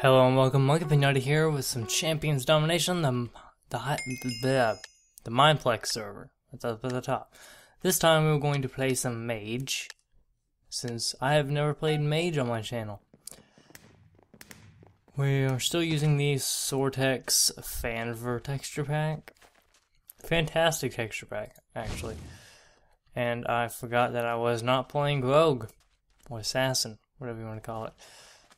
Hello and welcome, Monkey Pinata here with some Champions Domination, the the the, the Mineplex server. That's up at the top. This time we're going to play some Mage, since I have never played Mage on my channel. We are still using the Soartex Fanver texture pack. Fantastic texture pack, actually. And I forgot that I was not playing Rogue, or Assassin, whatever you want to call it.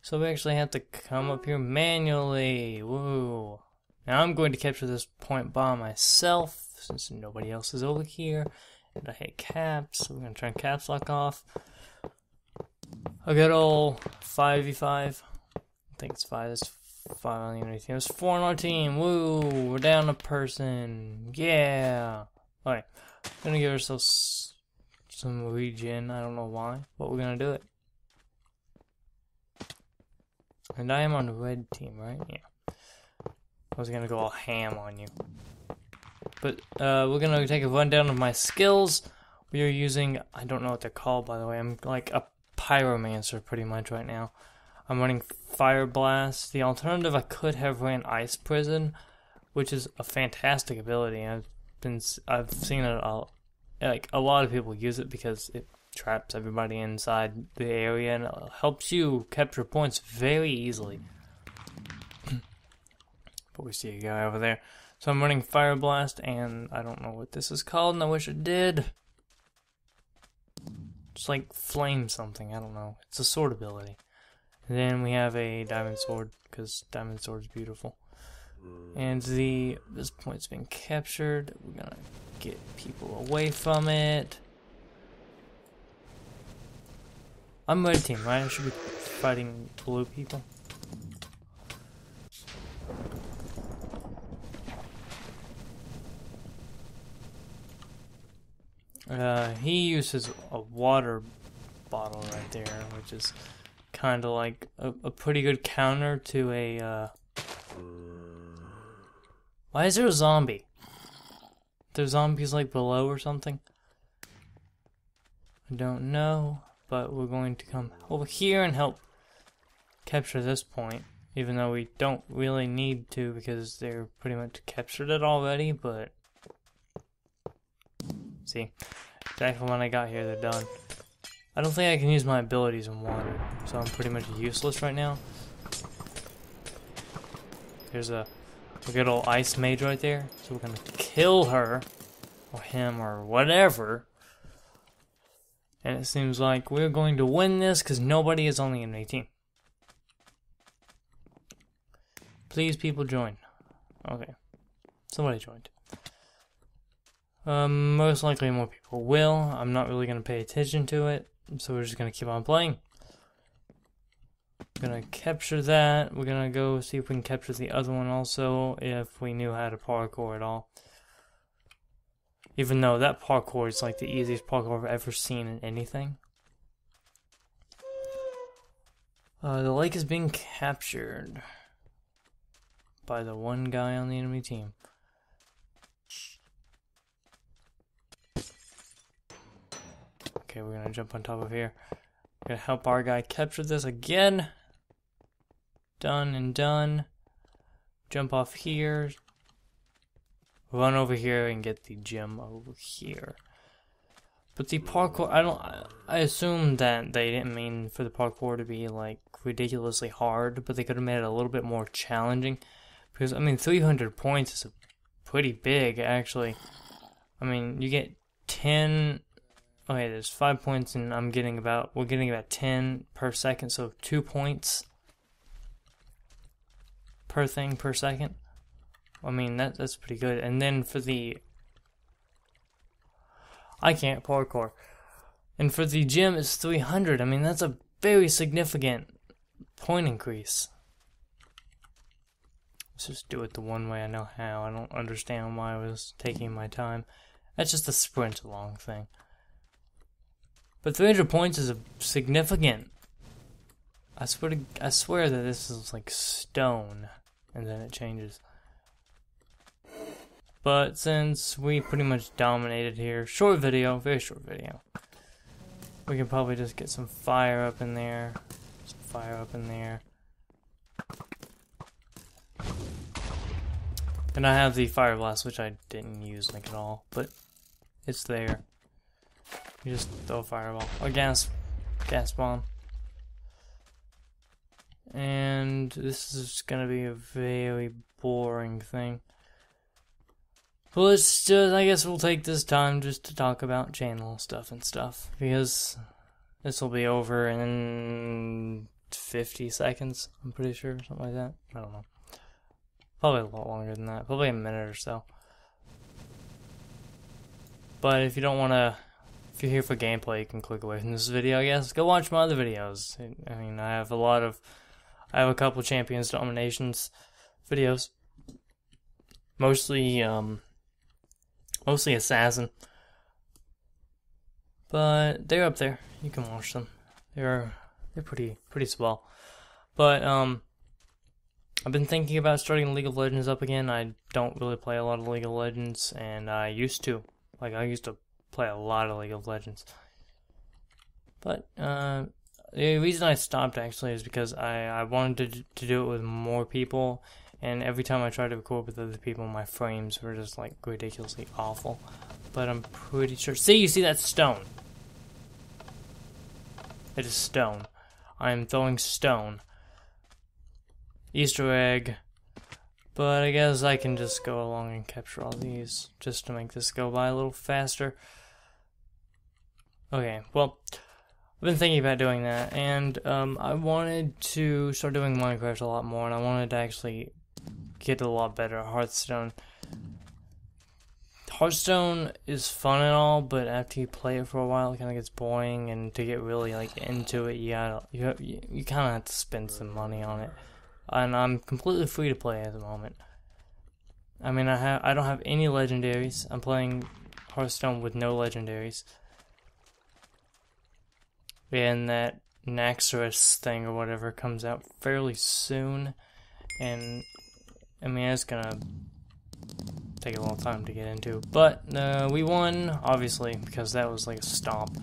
So we actually have to come up here manually. Woo. Now I'm going to capture this point by myself, since nobody else is over here. And I hit caps, so we're going to turn caps lock off. A good old 5v5. I think it's 5, there's 5 on the enemy team. There's 4 on our team. Woo! We're down a person. Yeah! Alright, gonna give ourselves some regen. I don't know why, but we're gonna do it. And I am on the red team, right? Yeah. I was gonna go all ham on you. But uh, we're gonna take a rundown of my skills. We are using, I don't know what they're called by the way, I'm like a pyromancer pretty much right now. I'm running Fire Blast. The alternative, I could have ran Ice Prison, which is a fantastic ability. I've been, I've seen it all, like a lot of people use it because it traps everybody inside the area and helps you capture points very easily. but we see a guy over there. So I'm running Fire Blast, and I don't know what this is called, and I wish it did. It's like flame something, I don't know. It's a sword ability. And then we have a diamond sword, because diamond sword is beautiful. And the this point's been captured. We're gonna get people away from it. I'm red team, right? I should be fighting blue people. Uh, he uses a water bottle right there, which is kind of like a, a, pretty good counter to a, uh... Why is there a zombie? There's zombies like below or something? I don't know but we're going to come over here and help capture this point, even though we don't really need to because they're pretty much captured it already, but see, exactly when I got here, they're done. I don't think I can use my abilities in water, so I'm pretty much useless right now. There's a, a good old ice mage right there, so we're gonna kill her, or him, or whatever, and it seems like we're going to win this because nobody is on the enemy team. Please, people, join. Okay. Somebody joined. Um, most likely more people will. I'm not really going to pay attention to it, so we're just going to keep on playing. Gonna capture that. We're gonna go see if we can capture the other one also, if we knew how to parkour at all. Even though that parkour is like the easiest parkour I've ever seen in anything. Uh, the lake is being captured by the one guy on the enemy team. Okay, we're gonna jump on top of here. We're gonna help our guy capture this again. Done and done. Jump off here run over here and get the gem over here. But the parkour, I don't, I assume that they didn't mean for the parkour to be like ridiculously hard, but they could have made it a little bit more challenging. Because, I mean, 300 points is pretty big, actually. I mean, you get 10, okay, there's 5 points, and I'm getting about, we're getting about 10 per second, so 2 points per thing per second. I mean, that that's pretty good. And then for the... I can't parkour. And for the gym, it's 300. I mean, that's a very significant point increase. Let's just do it the one way I know how. I don't understand why I was taking my time. That's just a sprint along thing. But 300 points is a significant. I swear to, I swear that this is like stone, and then it changes. But since we pretty much dominated here, short video, very short video. We can probably just get some fire up in there. Some fire up in there. And I have the fire blast, which I didn't use like at all, but it's there. You just throw a fireball. A gas gas bomb. And this is gonna be a very boring thing. Well, let's just, I guess we'll take this time just to talk about channel stuff and stuff, because this will be over in 50 seconds, I'm pretty sure, something like that. I don't know. Probably a lot longer than that, probably a minute or so. But if you don't want to, if you're here for gameplay, you can click away from this video, I guess. Go watch my other videos. I mean, I have a lot of, I have a couple Champions Dominations videos. Mostly, um, mostly Assassin. But they're up there. You can watch them. They're they're pretty pretty swell. But um I've been thinking about starting League of Legends up again. I don't really play a lot of League of Legends and I used to. Like I used to play a lot of League of Legends. But uh the reason I stopped actually is because I, I wanted to, to do it with more people, and every time I tried to record with other people, my frames were just like ridiculously awful. But I'm pretty sure. See, you see that stone? It is stone. I am throwing stone. Easter egg. But I guess I can just go along and capture all these just to make this go by a little faster. Okay, well. I've been thinking about doing that, and um, I wanted to start doing Minecraft a lot more, and I wanted to actually get a lot better Hearthstone. Hearthstone is fun and all, but after you play it for a while, it kind of gets boring, and to get really like into it, you gotta, you you, you kind of have to spend some money on it. And I'm completely free to play at the moment. I mean, I have I don't have any legendaries. I'm playing Hearthstone with no legendaries and that Naxxramas thing or whatever comes out fairly soon, and I mean it's gonna take a long time to get into, but uh, we won obviously because that was like a stomp.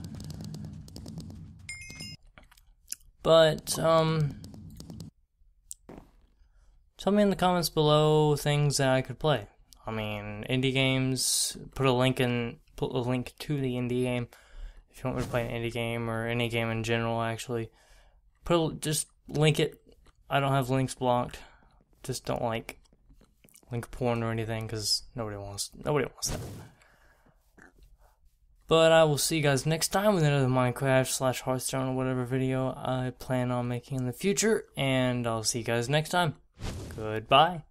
But um, tell me in the comments below things that I could play. I mean, indie games. Put a link in. Put a link to the indie game if you want me to play an indie game or any game in general, actually, put a, just link it. I don't have links blocked. Just don't like link porn or anything because nobody wants nobody wants that. But I will see you guys next time with another Minecraft slash Hearthstone or whatever video I plan on making in the future, and I'll see you guys next time. Goodbye.